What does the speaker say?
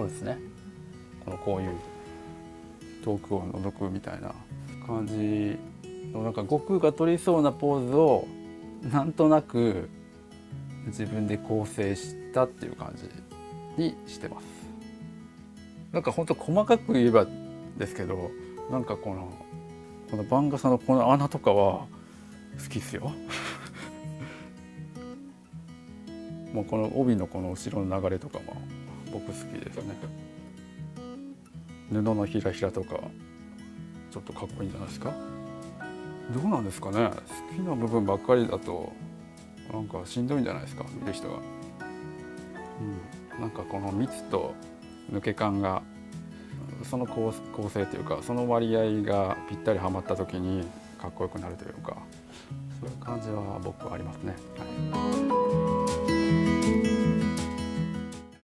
これですね。このこういう遠くを覗くみたいな感じのなんか悟空が取りそうなポーズをなんとなく自分で構成したっていう感じにしてます。なんかほんと細かく言えばですけどなんかこのこの番傘のこの穴とかは好きっすよ。もうこの帯のこの後ろの流れとかも。僕好きですね。布のひらひらとかちょっとかっこいいんじゃないですか？どうなんですかね？好きな部分ばっかりだとなんかしんどいんじゃないですか？見る人が、うん、なんかこの密と抜け感がその構成というかその割合がぴったりはまった時にかっこよくなるというかそういう感じは僕はありますね。はい。